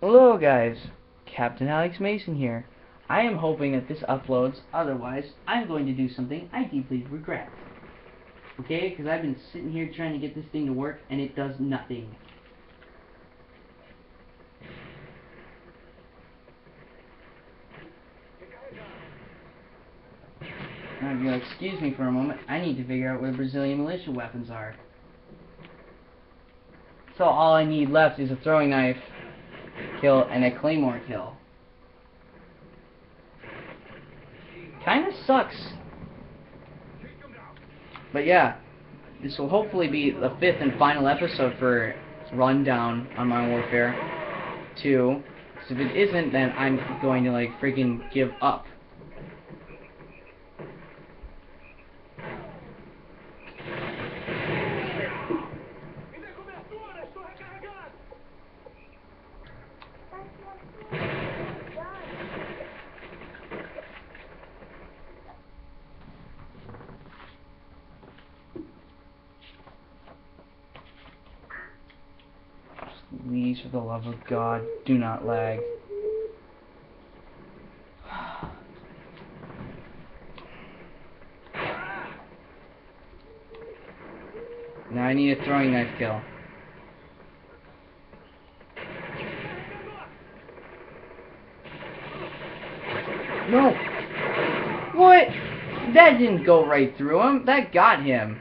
Hello guys, Captain Alex Mason here. I am hoping that this uploads, otherwise I'm going to do something I deeply regret. Okay, because I've been sitting here trying to get this thing to work and it does nothing. Now if you'll excuse me for a moment, I need to figure out where Brazilian militia weapons are. So all I need left is a throwing knife kill and a claymore kill. Kinda sucks. But yeah, this will hopefully be the fifth and final episode for Rundown on Modern Warfare 2. So if it isn't, then I'm going to like freaking give up. Please, for the love of God, do not lag. Now I need a throwing knife kill. No! What? That didn't go right through him. That got him.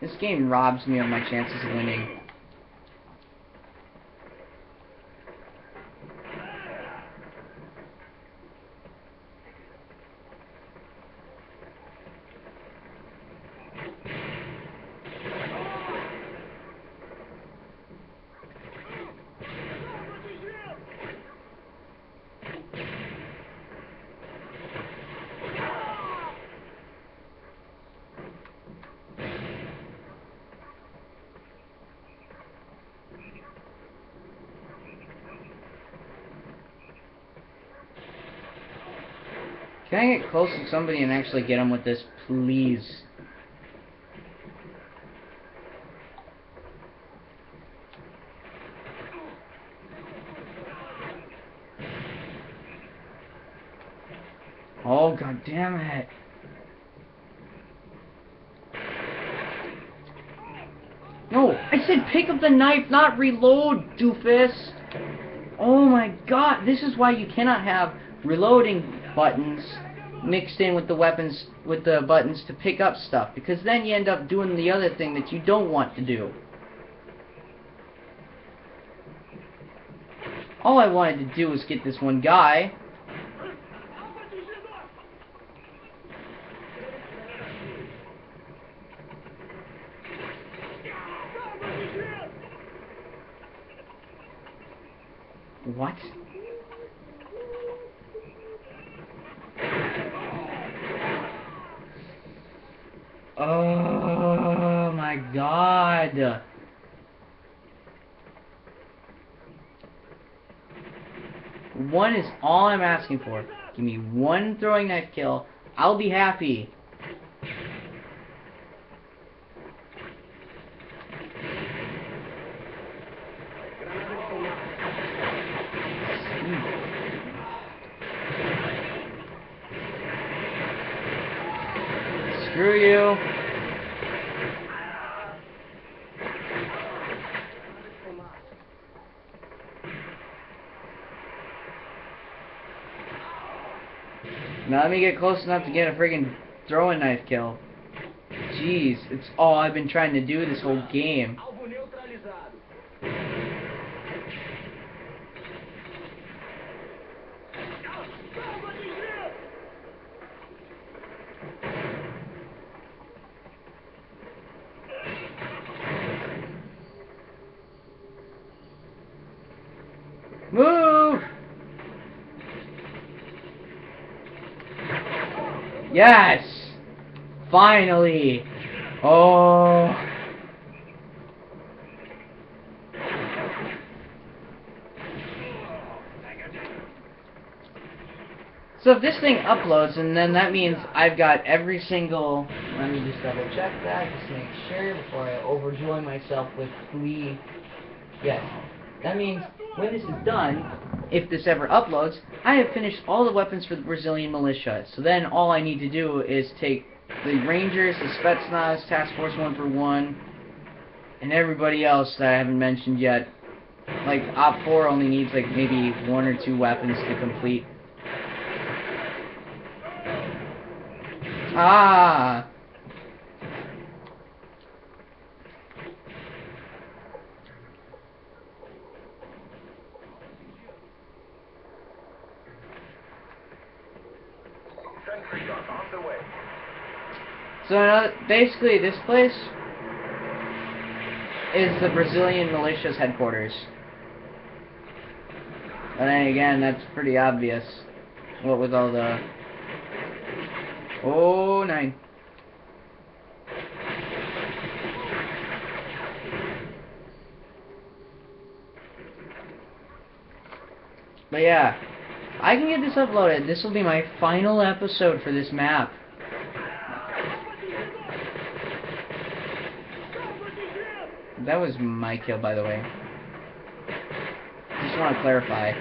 This game robs me of my chances of winning. Can I get close to somebody and actually get them with this, please? Oh, god damn it. No, I said pick up the knife, not reload, doofus. Oh my god, this is why you cannot have reloading buttons mixed in with the weapons with the buttons to pick up stuff because then you end up doing the other thing that you don't want to do. All I wanted to do was get this one guy. What? Oh my god. One is all I'm asking for. Give me one throwing knife kill. I'll be happy. You. Now let me get close enough to get a friggin' throwing knife kill. Jeez, it's all I've been trying to do this whole game. Move! Yes! Finally! Oh! So if this thing uploads, and then that means I've got every single Let me just double check that, just make sure before I overjoy myself with glee. Yes. That means when this is done, if this ever uploads, I have finished all the weapons for the Brazilian militia. So then all I need to do is take the Rangers, the Spetsnaz, Task Force 141, and everybody else that I haven't mentioned yet. Like, OpFor only needs like maybe one or two weapons to complete. Ah! So basically, this place is the Brazilian militia's headquarters. And then again, that's pretty obvious. What with all the... Oh, nine. But yeah, I can get this uploaded. This will be my final episode for this map. That was my kill, by the way. Just want to clarify.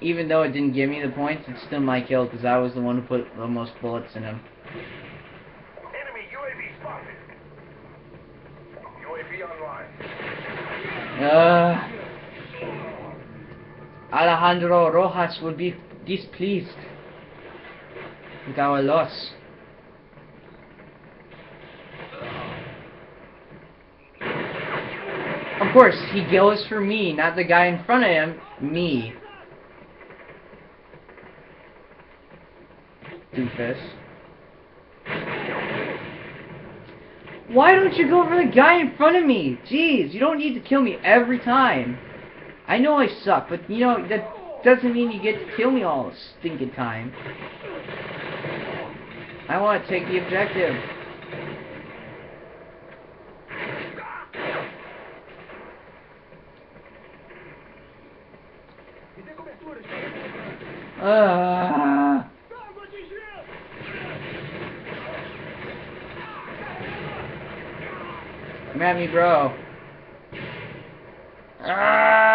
Even though it didn't give me the points, it's still my kill because I was the one who put the most bullets in him. Enemy UAV spotted. UAV online. Uh, Alejandro Rojas will be displeased with our loss. Of course, he goes for me, not the guy in front of him. Me. Doofus. Why don't you go for the guy in front of me? Jeez, you don't need to kill me every time. I know I suck, but you know, that doesn't mean you get to kill me all the stinking time. I want to take the objective. Come at me, bro. Ah.